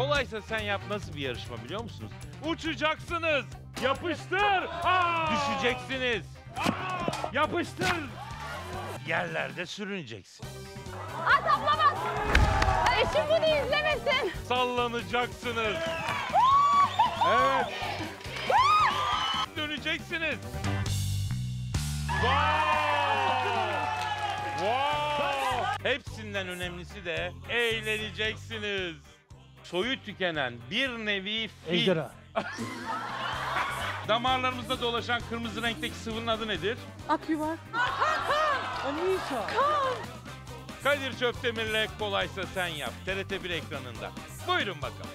Kolaysa sen yap nasıl bir yarışma biliyor musunuz? Uçacaksınız. Yapıştır. Aa! Düşeceksiniz. Yapıştır. Yerlerde sürüneceksin. At ablamaz. Eşim bunu izlemesin. Sallanacaksınız. Evet. Döneceksiniz. Wow! Wow! Hepsinden önemlisi de eğleneceksiniz. Soyu tükenen bir nevi fil. Ejderha. Damarlarımızda dolaşan kırmızı renkteki sıvının adı nedir? Aküvar. Anisa. Kadir Çöptemir'le kolaysa sen yap. TRT 1 ekranında. Buyurun bakalım